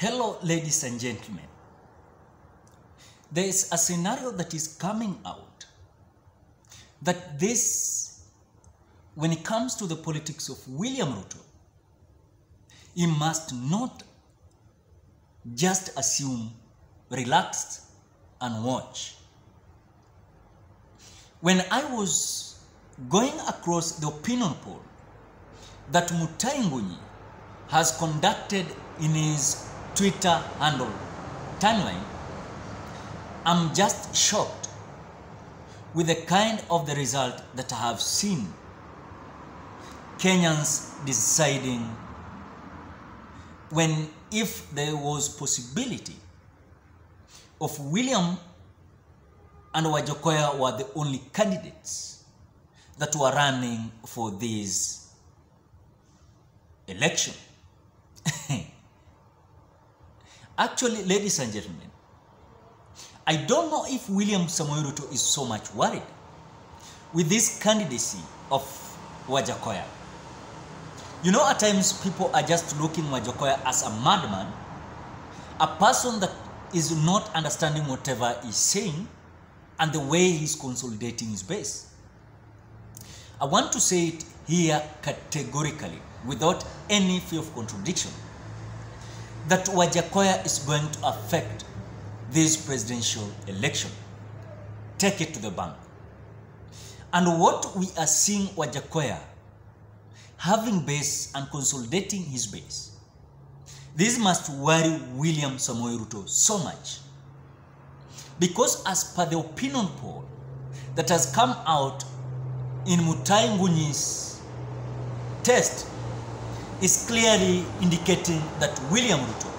Hello, ladies and gentlemen. There is a scenario that is coming out that this, when it comes to the politics of William Ruto, he must not just assume, relax, and watch. When I was going across the opinion poll that Mutahi Ngunyi has conducted in his Twitter handle timeline, I'm just shocked with the kind of the result that I have seen Kenyans deciding when if there was possibility of William and Wajakoya were the only candidates that were running for this election. Actually, ladies and gentlemen, I don't know if William Samoei Ruto is so much worried with this candidacy of Wajakoya. You know, at times people are just looking Wajakoya as a madman, a person that is not understanding whatever he's saying and the way he's consolidating his base. I want to say it here categorically, without any fear of contradiction, that Wajakoya is going to affect this presidential election. Take it to the bank. And what we are seeing Wajakoya having base and consolidating his base, this must worry William Samoei Ruto so much. Because as per the opinion poll that has come out in Mutahi Ngunyi's test, is clearly indicating that William Ruto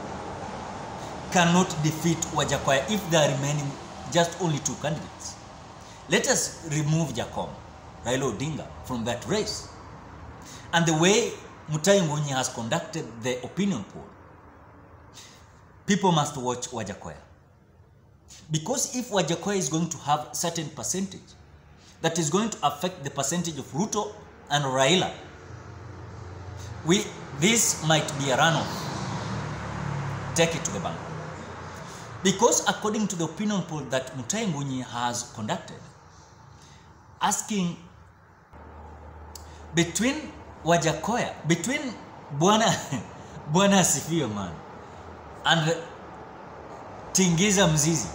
cannot defeat Wajakoya if there are remaining just only two candidates. Let us remove Jakom, Raila Odinga, from that race. And the way Mutahi Ngunyi has conducted the opinion poll, people must watch Wajakoya. Because if Wajakoya is going to have certain percentage that is going to affect the percentage of Ruto and Raila, we, this might be a runoff. Take it to the bank. Because according to the opinion poll that Mutai Ngunyi has conducted, asking between Wajakoya, between Bwana Bwana asifiwe man, and Tingiza Mzizi,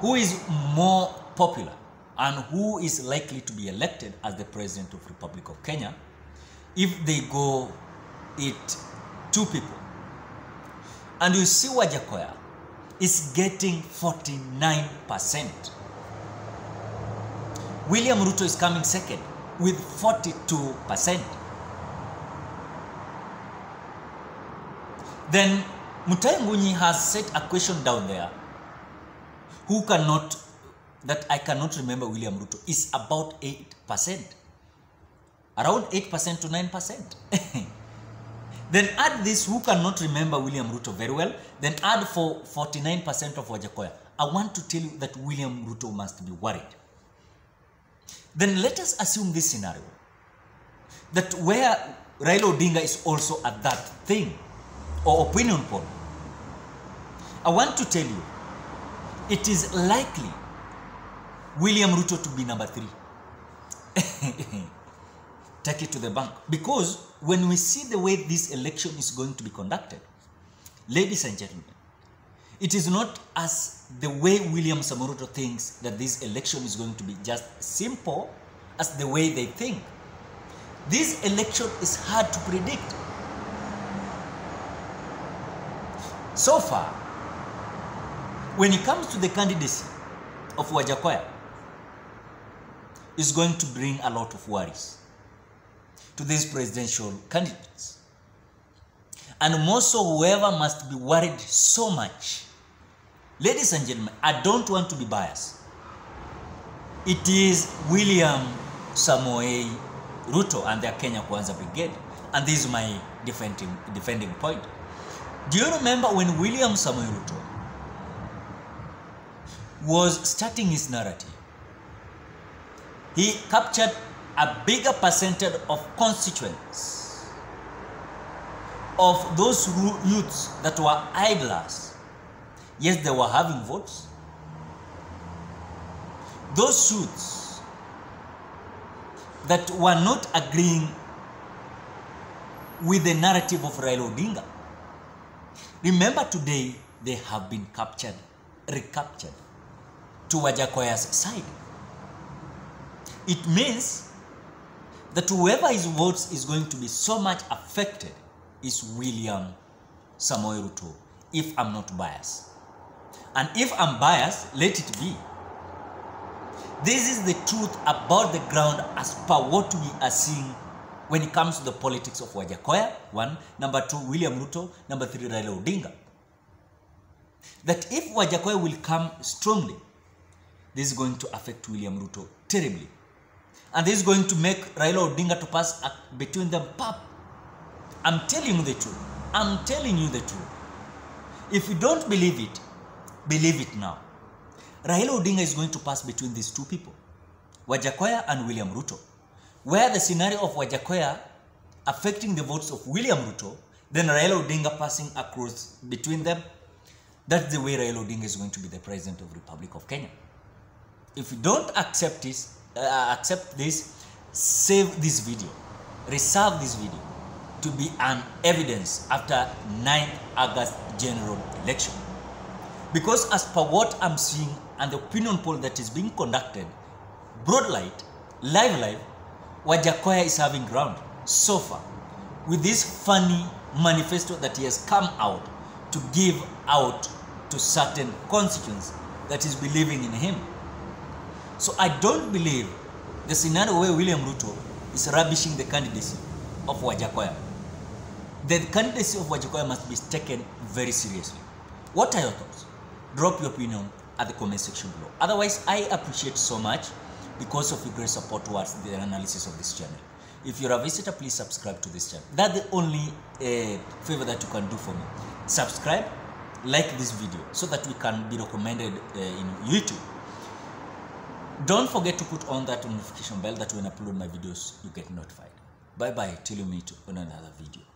who is more popular and who is likely to be elected as the president of Republic of Kenya if they go it two people. And you see Wajakoya is getting 49%. William Ruto is coming second with 42%. Then Mutahi Ngunyi has set a question down there. Who cannot, that I cannot remember William Ruto, is about 8%. Around 8% to 9%. then add this, who cannot remember William Ruto very well, then add for 49% of Wajakoya. I want to tell you that William Ruto must be worried. Then let us assume this scenario that where Raila Odinga is also at that thing or opinion poll. I want to tell you, it is likely William Ruto to be number three. Take it to the bank. Because when we see the way this election is going to be conducted, ladies and gentlemen, it is not as the way William Samoruto thinks that this election is going to be just simple as the way they think. This election is hard to predict. So far, when it comes to the candidacy of Wajakoya, it's going to bring a lot of worries to these presidential candidates. And more so, whoever must be worried so much. Ladies and gentlemen, I don't want to be biased. It is William Samoei Ruto and their Kenya Kwanza Brigade. And this is my defending, defending point. Do you remember when William Samoei Ruto was starting his narrative? He captured a bigger percentage of constituents of those youths that were idlers, yes, they were having votes. Those youths that were not agreeing with the narrative of Raila Odinga. Remember today, they have been captured, recaptured to Wajakoya's side. It means that whoever his votes is going to be so much affected is William Samoei Ruto, if I'm not biased. And if I'm biased, let it be. This is the truth about the ground as per what we are seeing when it comes to the politics of Wajakoya, one. Number two, William Ruto. Number three, Raila Odinga. That if Wajakoya will come strongly, this is going to affect William Ruto terribly. And this is going to make Raila Odinga to pass between them. I'm telling you the truth. I'm telling you the truth. If you don't believe it, believe it now. Raila Odinga is going to pass between these two people, Wajakoya and William Ruto. Where the scenario of Wajakoya affecting the votes of William Ruto, then Raila Odinga passing across between them, that's the way Raila Odinga is going to be the president of Republic of Kenya. If you don't accept this, uh, accept this, save this video, reserve this video to be an evidence after 9th August general election. Because as per what I'm seeing and the opinion poll that is being conducted, broad light, live live, Wajakoya is having ground so far with this funny manifesto that he has come out to give out to certain constituents that is believing in him. So I don't believe the scenario where William Ruto is rubbishing the candidacy of Wajakoya. The candidacy of Wajakoya must be taken very seriously. What are your thoughts? Drop your opinion at the comment section below. Otherwise, I appreciate so much because of your great support towards the analysis of this channel. If you're a visitor, please subscribe to this channel. That's the only uh, favor that you can do for me. Subscribe, like this video so that we can be recommended uh, in YouTube. Don't forget to put on that notification bell that when I upload my videos, you get notified. Bye bye till you meet on another video.